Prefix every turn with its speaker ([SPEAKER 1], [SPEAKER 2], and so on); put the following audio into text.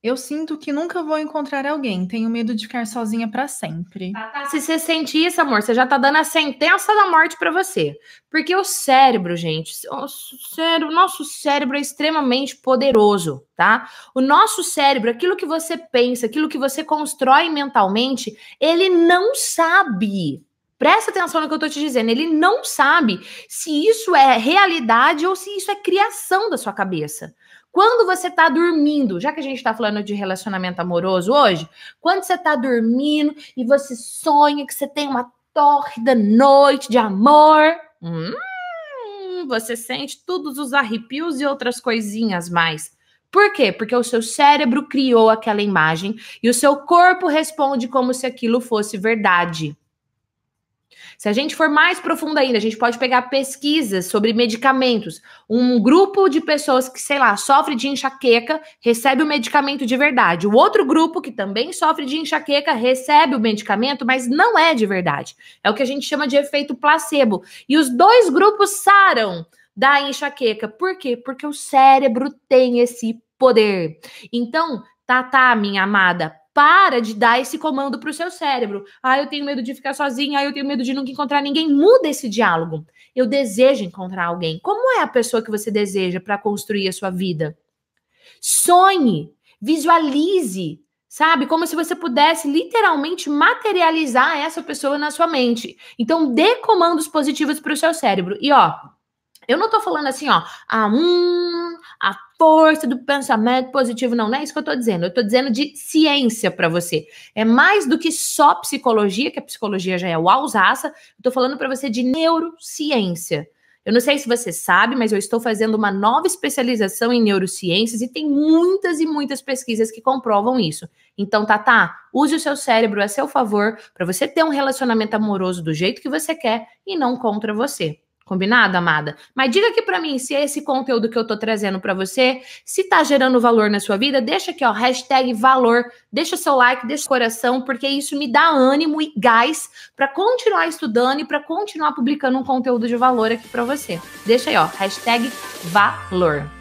[SPEAKER 1] Eu sinto que nunca vou encontrar alguém. Tenho medo de ficar sozinha para sempre.
[SPEAKER 2] Tá, tá. Se você sente isso, amor, você já tá dando a sentença da morte para você. Porque o cérebro, gente, o cérebro, nosso cérebro é extremamente poderoso, tá? O nosso cérebro, aquilo que você pensa, aquilo que você constrói mentalmente, ele não sabe. Presta atenção no que eu tô te dizendo. Ele não sabe se isso é realidade ou se isso é criação da sua cabeça. Quando você tá dormindo, já que a gente tá falando de relacionamento amoroso hoje, quando você tá dormindo e você sonha que você tem uma tórrida noite de amor, hum, você sente todos os arrepios e outras coisinhas mais. Por quê? Porque o seu cérebro criou aquela imagem e o seu corpo responde como se aquilo fosse verdade. Se a gente for mais profundo ainda, a gente pode pegar pesquisas sobre medicamentos. Um grupo de pessoas que, sei lá, sofre de enxaqueca, recebe o medicamento de verdade. O outro grupo que também sofre de enxaqueca recebe o medicamento, mas não é de verdade. É o que a gente chama de efeito placebo. E os dois grupos saram da enxaqueca. Por quê? Porque o cérebro tem esse poder. Então, tá, tá, minha amada, para de dar esse comando para o seu cérebro. Ah, eu tenho medo de ficar sozinha, ah, eu tenho medo de nunca encontrar ninguém. Muda esse diálogo. Eu desejo encontrar alguém. Como é a pessoa que você deseja para construir a sua vida? Sonhe, visualize, sabe? Como se você pudesse literalmente materializar essa pessoa na sua mente. Então, dê comandos positivos para o seu cérebro. E ó, eu não tô falando assim, ó, a um, a força do pensamento positivo, não, não é isso que eu tô dizendo. Eu tô dizendo de ciência para você. É mais do que só psicologia, que a psicologia já é o alzaça. Eu tô falando para você de neurociência. Eu não sei se você sabe, mas eu estou fazendo uma nova especialização em neurociências e tem muitas e muitas pesquisas que comprovam isso. Então, Tata, use o seu cérebro a seu favor para você ter um relacionamento amoroso do jeito que você quer e não contra você. Combinado, amada? Mas diga aqui para mim se esse conteúdo que eu tô trazendo para você, se tá gerando valor na sua vida, deixa aqui, ó, hashtag valor, deixa seu like, deixa seu coração, porque isso me dá ânimo e gás para continuar estudando e para continuar publicando um conteúdo de valor aqui para você. Deixa aí, ó, hashtag valor.